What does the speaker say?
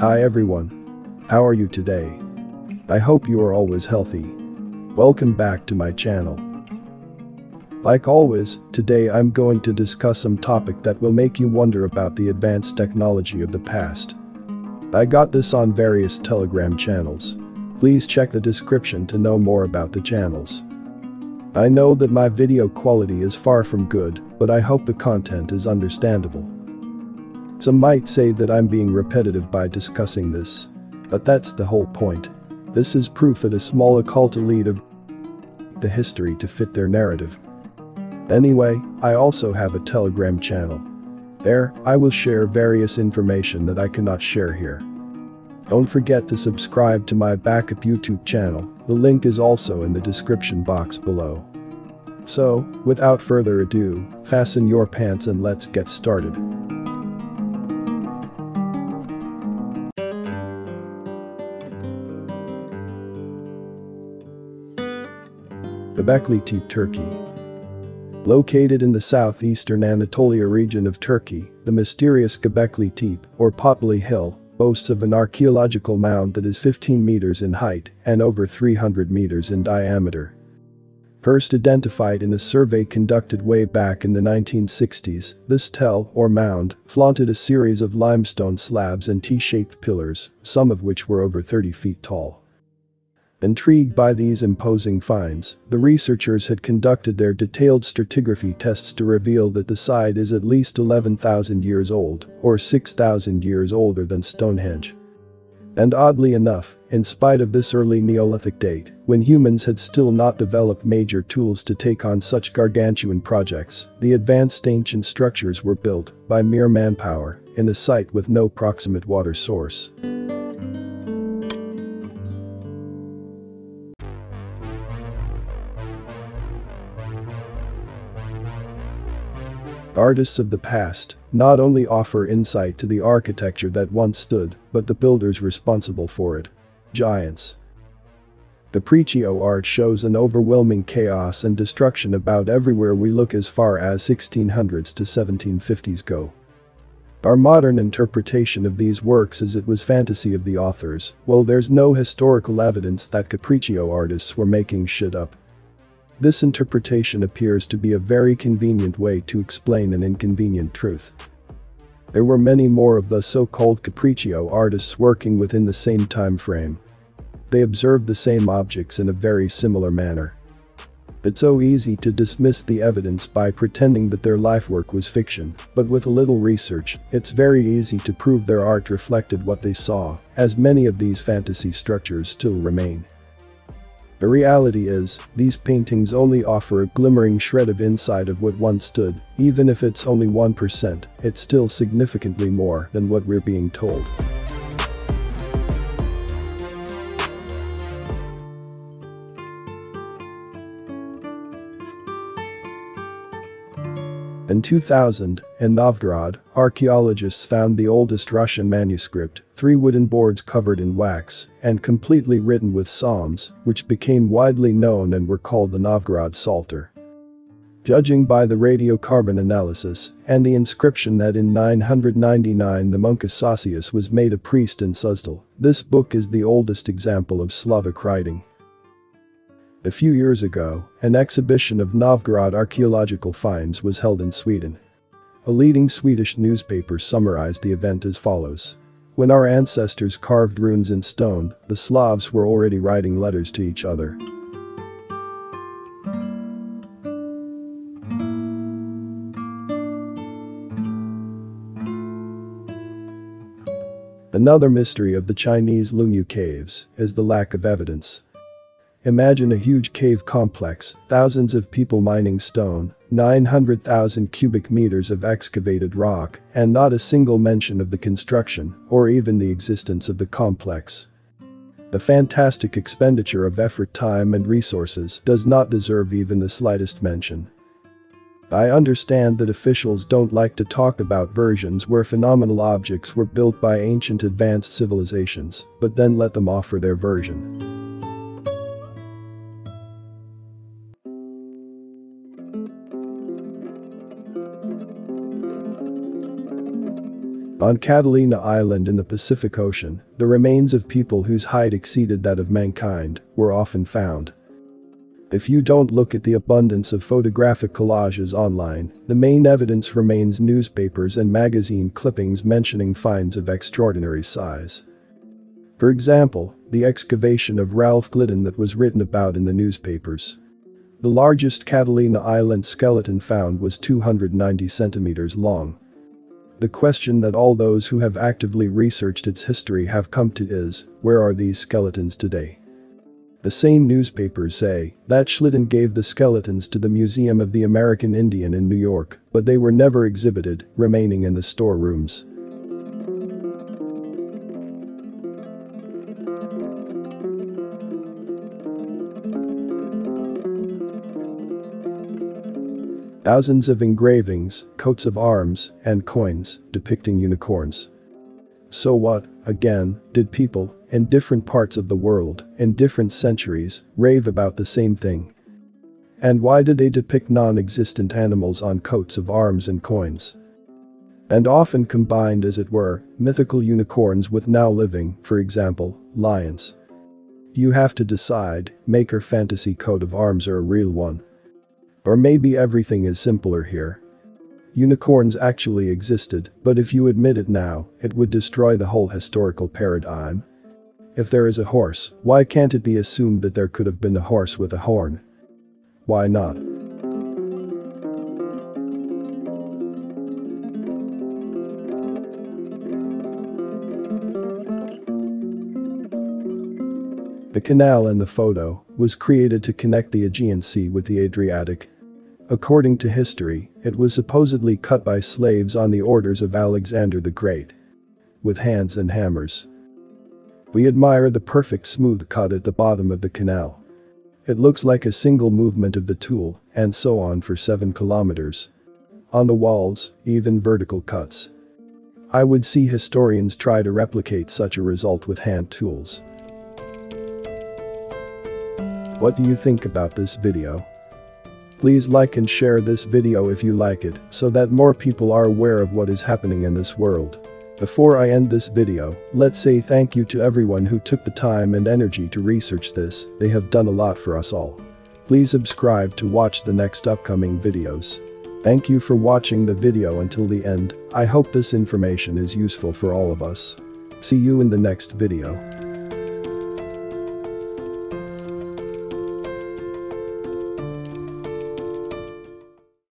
Hi everyone. How are you today? I hope you are always healthy. Welcome back to my channel. Like always, today I'm going to discuss some topic that will make you wonder about the advanced technology of the past. I got this on various telegram channels. Please check the description to know more about the channels. I know that my video quality is far from good, but I hope the content is understandable. Some might say that I'm being repetitive by discussing this. But that's the whole point. This is proof that a small occult elite of the history to fit their narrative. Anyway, I also have a telegram channel. There, I will share various information that I cannot share here. Don't forget to subscribe to my backup YouTube channel, the link is also in the description box below. So, without further ado, fasten your pants and let's get started. Göbekli Turkey. Located in the southeastern Anatolia region of Turkey, the mysterious Göbekli Tepe, or Potbelly Hill, boasts of an archaeological mound that is 15 meters in height and over 300 meters in diameter. First identified in a survey conducted way back in the 1960s, this tell, or mound, flaunted a series of limestone slabs and T-shaped pillars, some of which were over 30 feet tall. Intrigued by these imposing finds, the researchers had conducted their detailed stratigraphy tests to reveal that the site is at least 11,000 years old, or 6,000 years older than Stonehenge. And oddly enough, in spite of this early Neolithic date, when humans had still not developed major tools to take on such gargantuan projects, the advanced ancient structures were built, by mere manpower, in a site with no proximate water source. Artists of the past not only offer insight to the architecture that once stood, but the builders responsible for it. Giants. The Capriccio art shows an overwhelming chaos and destruction about everywhere we look as far as 1600s to 1750s go. Our modern interpretation of these works is it was fantasy of the authors, well there's no historical evidence that Capriccio artists were making shit up. This interpretation appears to be a very convenient way to explain an inconvenient truth. There were many more of the so-called capriccio artists working within the same time frame. They observed the same objects in a very similar manner. It's so easy to dismiss the evidence by pretending that their lifework was fiction, but with a little research, it's very easy to prove their art reflected what they saw, as many of these fantasy structures still remain. The reality is, these paintings only offer a glimmering shred of insight of what once stood, even if it's only 1%, it's still significantly more than what we're being told. In 2000, in Novgorod, archaeologists found the oldest Russian manuscript, three wooden boards covered in wax, and completely written with psalms, which became widely known and were called the Novgorod Psalter. Judging by the radiocarbon analysis and the inscription that in 999 the monk Assosius was made a priest in Suzdal, this book is the oldest example of Slavic writing. A few years ago, an exhibition of Novgorod archaeological finds was held in Sweden. A leading Swedish newspaper summarized the event as follows. When our ancestors carved runes in stone, the Slavs were already writing letters to each other. Another mystery of the Chinese Longyou caves is the lack of evidence. Imagine a huge cave complex, thousands of people mining stone, 900,000 cubic meters of excavated rock, and not a single mention of the construction or even the existence of the complex. The fantastic expenditure of effort time and resources does not deserve even the slightest mention. I understand that officials don't like to talk about versions where phenomenal objects were built by ancient advanced civilizations, but then let them offer their version. On Catalina Island in the Pacific Ocean, the remains of people whose height exceeded that of mankind were often found. If you don't look at the abundance of photographic collages online, the main evidence remains newspapers and magazine clippings mentioning finds of extraordinary size. For example, the excavation of Ralph Glidden that was written about in the newspapers. The largest Catalina Island skeleton found was 290 centimeters long. The question that all those who have actively researched its history have come to is, where are these skeletons today? The same newspapers say that Glidden gave the skeletons to the Museum of the American Indian in New York, but they were never exhibited, remaining in the storerooms. Thousands of engravings, coats of arms, and coins depicting unicorns. So what, again, did people, in different parts of the world, in different centuries, rave about the same thing? And why did they depict non-existent animals on coats of arms and coins? And often combined as it were, mythical unicorns with now living, for example, lions. You have to decide, maker fantasy coat of arms or a real one. Or maybe everything is simpler here. Unicorns actually existed, but if you admit it now, it would destroy the whole historical paradigm. If there is a horse, why can't it be assumed that there could have been a horse with a horn? Why not? The canal in the photo was created to connect the Aegean Sea with the Adriatic According to history, it was supposedly cut by slaves on the orders of Alexander the Great. With hands and hammers. We admire the perfect smooth cut at the bottom of the canal. It looks like a single movement of the tool, and so on for 7 kilometers. On the walls, even vertical cuts. I would see historians try to replicate such a result with hand tools. What do you think about this video? Please like and share this video if you like it, so that more people are aware of what is happening in this world. Before I end this video, let's say thank you to everyone who took the time and energy to research this, they have done a lot for us all. Please subscribe to watch the next upcoming videos. Thank you for watching the video until the end, I hope this information is useful for all of us. See you in the next video.